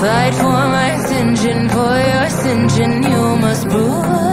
Fight for my ascension, for your ascension, you must prove.